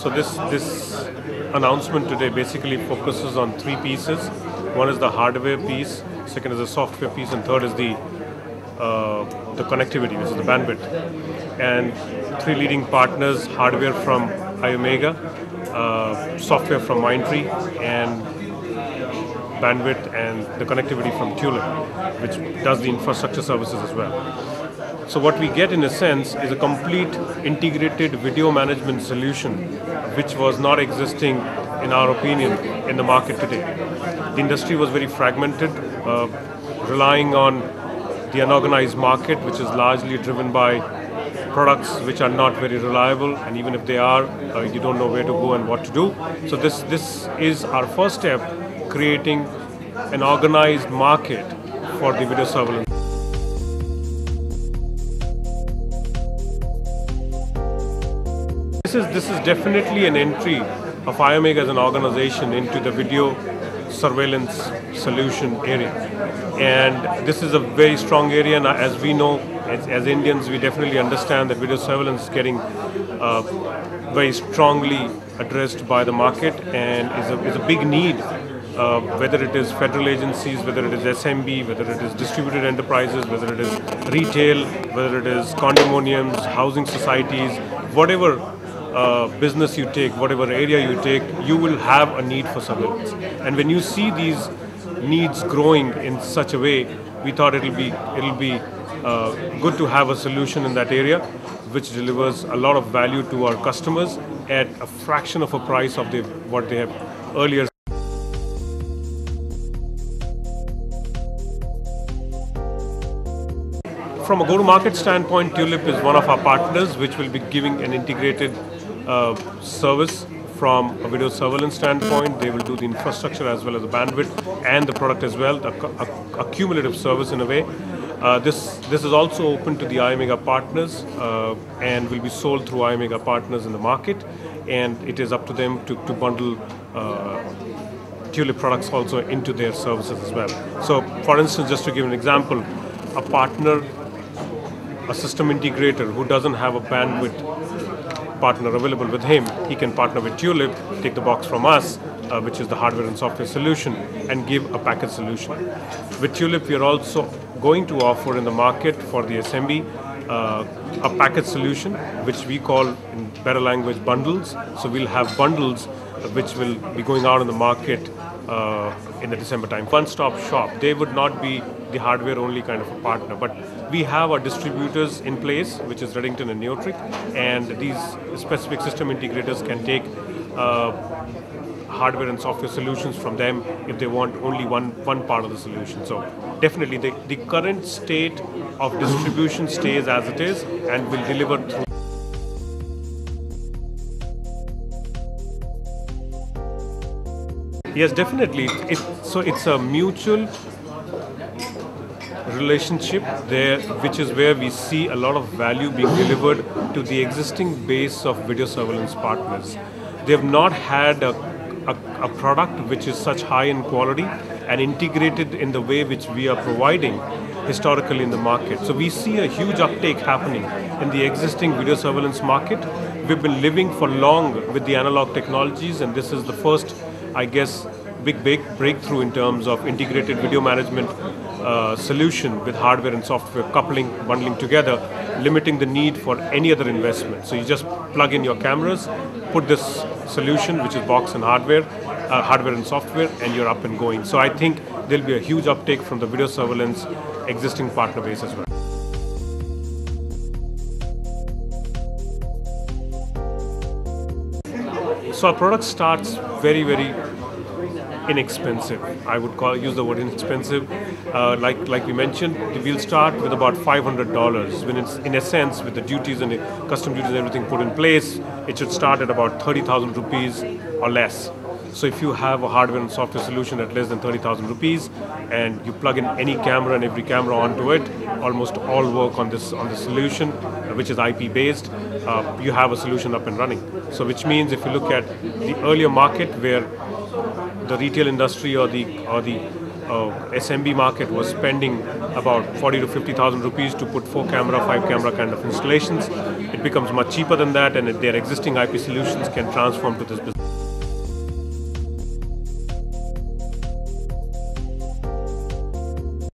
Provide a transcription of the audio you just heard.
So this this announcement today basically focuses on three pieces. One is the hardware piece, second is the software piece, and third is the uh, the connectivity, which is the bandwidth. And three leading partners: hardware from Iomega, uh, software from Mindtree, and bandwidth and the connectivity from Tulip, which does the infrastructure services as well. So what we get in a sense is a complete integrated video management solution which was not existing in our opinion in the market today. The industry was very fragmented, uh, relying on the unorganized market which is largely driven by products which are not very reliable and even if they are uh, you don't know where to go and what to do. So this, this is our first step creating an organized market for the video surveillance. This is, this is definitely an entry of Iomega as an organization into the video surveillance solution area. And this is a very strong area, and as we know, as, as Indians, we definitely understand that video surveillance is getting uh, very strongly addressed by the market and is a, is a big need uh, whether it is federal agencies, whether it is SMB, whether it is distributed enterprises, whether it is retail, whether it is condominiums, housing societies, whatever uh, business you take, whatever area you take, you will have a need for surveillance. And when you see these needs growing in such a way, we thought it'll be it'll be uh, good to have a solution in that area, which delivers a lot of value to our customers at a fraction of a price of the, what they have earlier from a go-to-market standpoint, Tulip is one of our partners, which will be giving an integrated uh, service from a video surveillance standpoint. They will do the infrastructure as well as the bandwidth and the product as well, a, a, a cumulative service in a way. Uh, this this is also open to the Iomega partners uh, and will be sold through Iomega partners in the market, and it is up to them to, to bundle uh, Tulip products also into their services as well. So, for instance, just to give an example, a partner a system integrator who doesn't have a bandwidth partner available with him, he can partner with Tulip, take the box from us, uh, which is the hardware and software solution, and give a package solution. With Tulip, we are also going to offer in the market for the SMB uh, a package solution, which we call in better language bundles. So we'll have bundles uh, which will be going out in the market uh, in the December time. One-stop shop. They would not be the hardware only kind of a partner, but we have our distributors in place, which is Redington and Neoteric, and these specific system integrators can take uh, hardware and software solutions from them if they want only one one part of the solution. So definitely the, the current state of distribution stays as it is and will deliver through Yes, definitely. It, so it's a mutual relationship there, which is where we see a lot of value being delivered to the existing base of video surveillance partners. They have not had a, a, a product which is such high in quality and integrated in the way which we are providing historically in the market. So we see a huge uptake happening in the existing video surveillance market. We've been living for long with the analog technologies, and this is the first I guess, big, big breakthrough in terms of integrated video management uh, solution with hardware and software coupling, bundling together, limiting the need for any other investment. So you just plug in your cameras, put this solution, which is box and hardware, uh, hardware and software, and you're up and going. So I think there'll be a huge uptake from the video surveillance existing partner base as well. So our product starts very, very inexpensive. I would call use the word inexpensive. Uh, like like we mentioned, we'll start with about five hundred dollars. When it's in a sense with the duties and the custom duties and everything put in place, it should start at about thirty thousand rupees or less. So if you have a hardware and software solution at less than 30,000 rupees and you plug in any camera and every camera onto it, almost all work on this on the solution, uh, which is IP based, uh, you have a solution up and running. So which means if you look at the earlier market where the retail industry or the or the uh, SMB market was spending about 40 to 50,000 rupees to put four camera, five camera kind of installations. It becomes much cheaper than that, and their existing IP solutions can transform to this business.